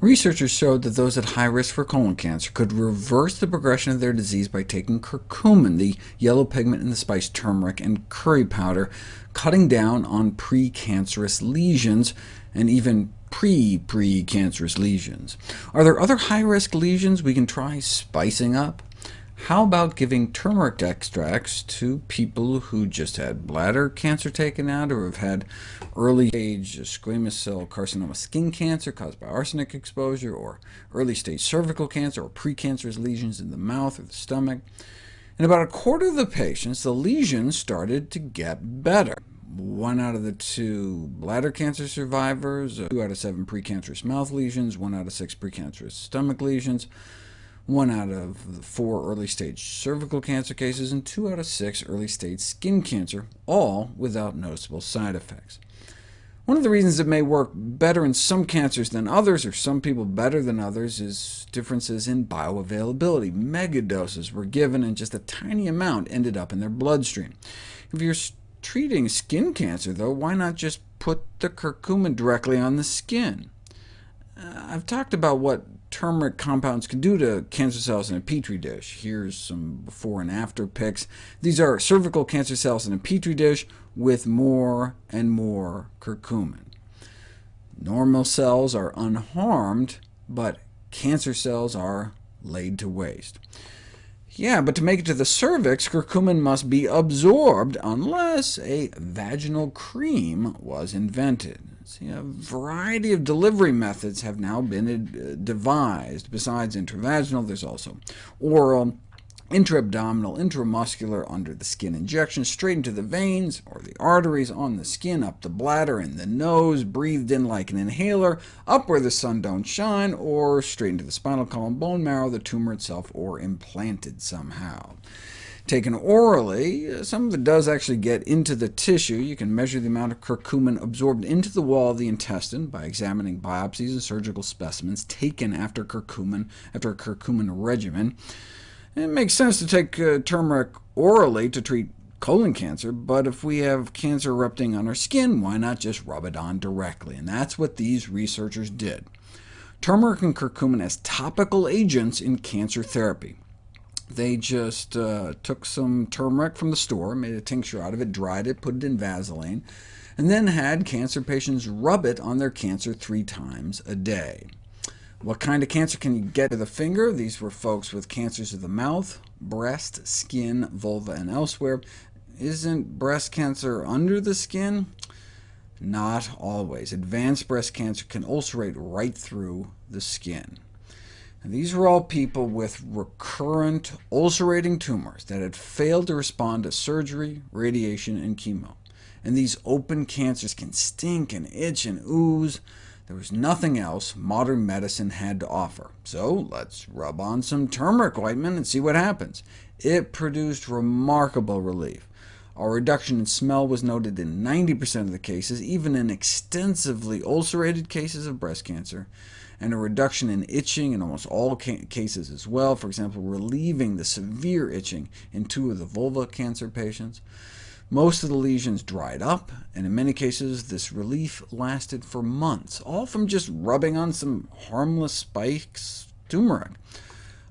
Researchers showed that those at high risk for colon cancer could reverse the progression of their disease by taking curcumin, the yellow pigment in the spice turmeric, and curry powder, cutting down on precancerous lesions, and even pre-precancerous lesions. Are there other high-risk lesions we can try spicing up? How about giving turmeric extracts to people who just had bladder cancer taken out, or have had early-stage squamous cell carcinoma skin cancer caused by arsenic exposure, or early-stage cervical cancer, or precancerous lesions in the mouth or the stomach? In about a quarter of the patients, the lesions started to get better. One out of the two bladder cancer survivors, uh, two out of seven precancerous mouth lesions, one out of six precancerous stomach lesions, one out of four early-stage cervical cancer cases, and two out of six early-stage skin cancer, all without noticeable side effects. One of the reasons it may work better in some cancers than others, or some people better than others, is differences in bioavailability. Megadoses were given, and just a tiny amount ended up in their bloodstream. If you're treating skin cancer, though, why not just put the curcumin directly on the skin? Uh, I've talked about what turmeric compounds can do to cancer cells in a petri dish. Here's some before and after pics. These are cervical cancer cells in a petri dish with more and more curcumin. Normal cells are unharmed, but cancer cells are laid to waste. Yeah, but to make it to the cervix, curcumin must be absorbed unless a vaginal cream was invented. See, a variety of delivery methods have now been uh, devised. Besides intravaginal, there's also oral, intra-abdominal, intramuscular, under the skin injection, straight into the veins or the arteries, on the skin, up the bladder and the nose, breathed in like an inhaler, up where the sun don't shine, or straight into the spinal column, bone marrow, the tumor itself, or implanted somehow taken orally, some of it does actually get into the tissue. You can measure the amount of curcumin absorbed into the wall of the intestine by examining biopsies and surgical specimens taken after curcumin, after a curcumin regimen. It makes sense to take uh, turmeric orally to treat colon cancer, but if we have cancer erupting on our skin, why not just rub it on directly? And that's what these researchers did. Turmeric and curcumin as topical agents in cancer therapy. They just uh, took some turmeric from the store, made a tincture out of it, dried it, put it in Vaseline, and then had cancer patients rub it on their cancer three times a day. What kind of cancer can you get with a finger? These were folks with cancers of the mouth, breast, skin, vulva, and elsewhere. Isn't breast cancer under the skin? Not always. Advanced breast cancer can ulcerate right through the skin. And these were all people with recurrent ulcerating tumors that had failed to respond to surgery, radiation, and chemo. And these open cancers can stink and itch and ooze. There was nothing else modern medicine had to offer. So let's rub on some turmeric ointment and see what happens. It produced remarkable relief. A reduction in smell was noted in 90% of the cases, even in extensively ulcerated cases of breast cancer and a reduction in itching in almost all ca cases as well, for example, relieving the severe itching in two of the vulva cancer patients. Most of the lesions dried up, and in many cases this relief lasted for months, all from just rubbing on some harmless spikes turmeric,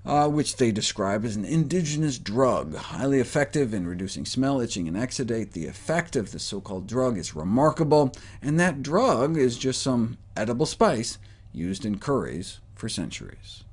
uh, which they describe as an indigenous drug, highly effective in reducing smell, itching, and exudate. The effect of this so-called drug is remarkable, and that drug is just some edible spice used in curries for centuries.